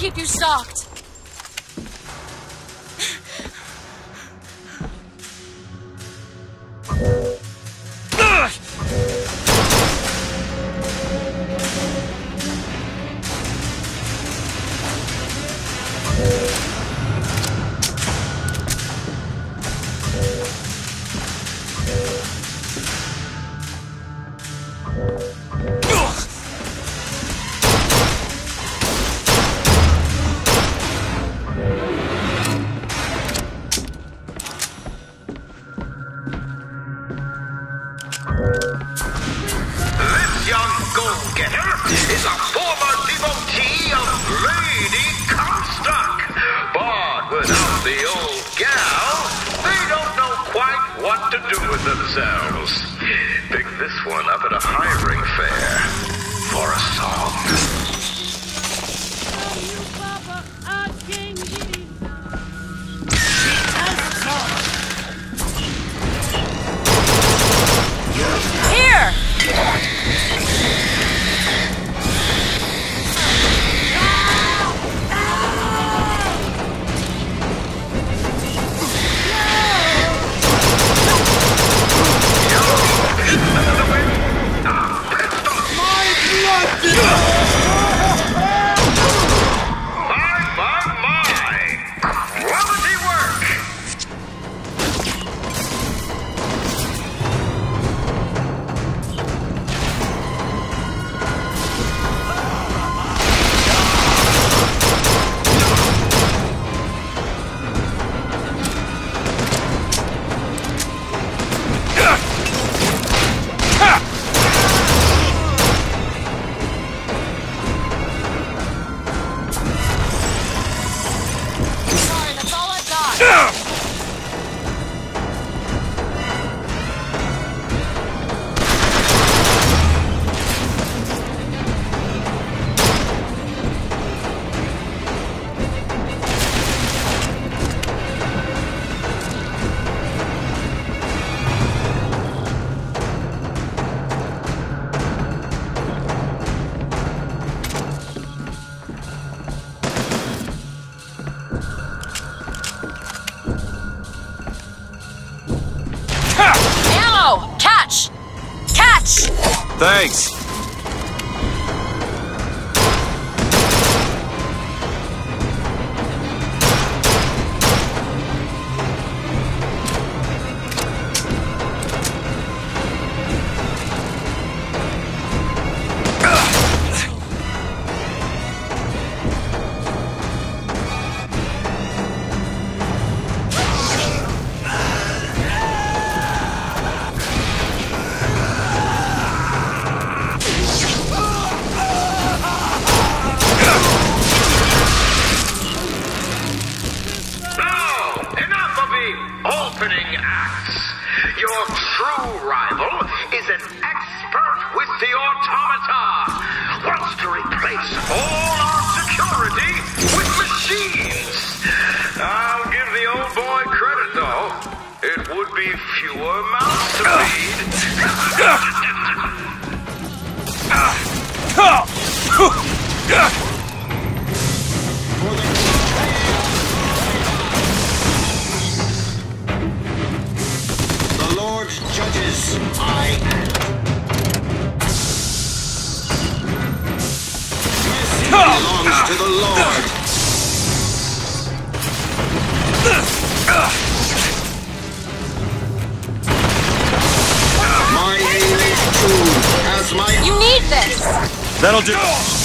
keep you stocked. to do with themselves. Pick this one up at a high rate. Thanks. opening act. That'll do.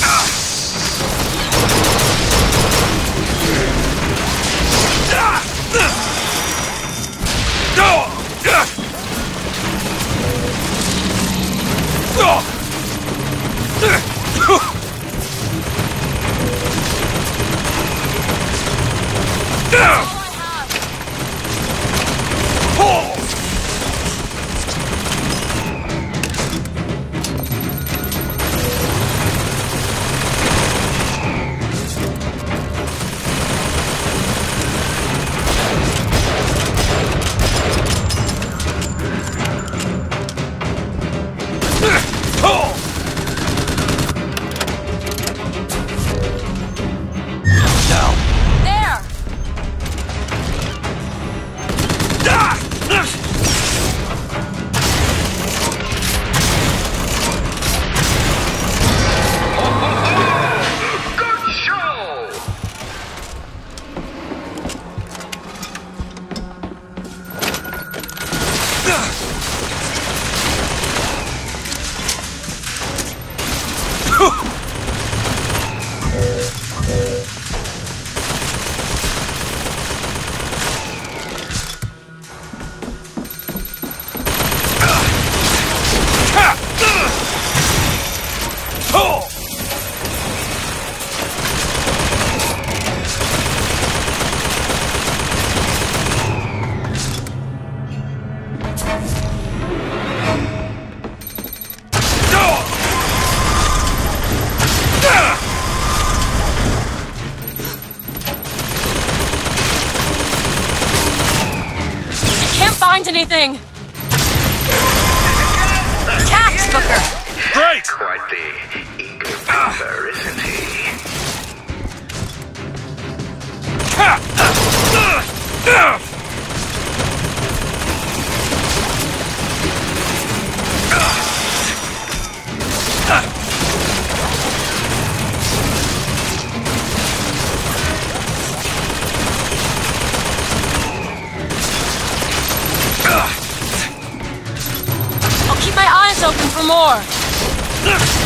More!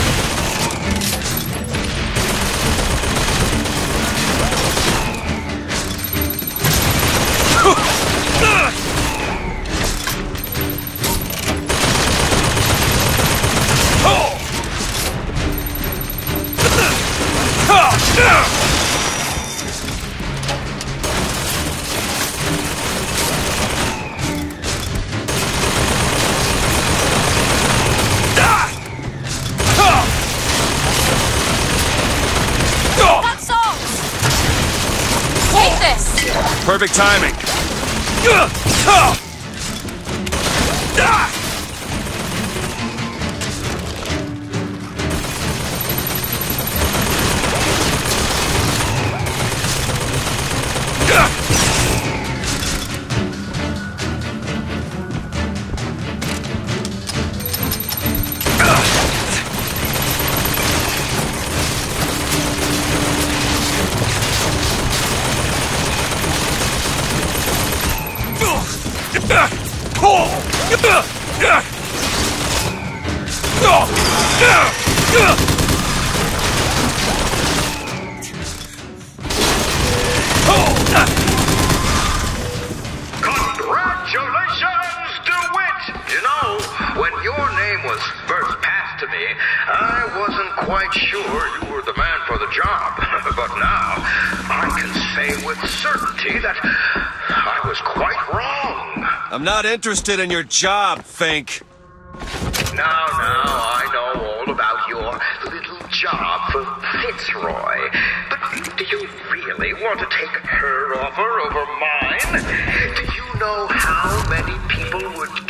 Perfect timing. Congratulations, DeWitt! You know, when your name was first passed to me, I wasn't quite sure you were the man for the job. but now, I can say with certainty that I was quite wrong. I'm not interested in your job, Fink. Now, now, I know all about your little job for Fitzroy. But do you really want to take her offer over mine? Do you know how many people would